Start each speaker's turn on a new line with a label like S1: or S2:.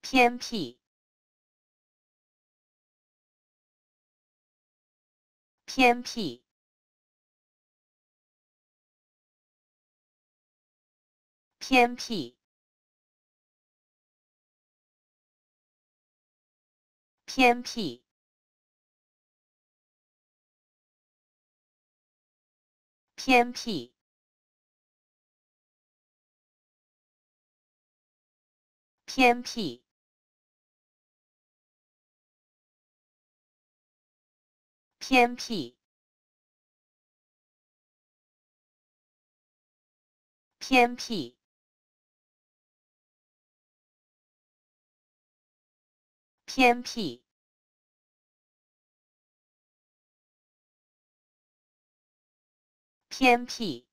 S1: 偏僻，偏僻，偏僻，偏僻，偏僻。偏僻，偏僻，偏僻，偏僻，偏僻。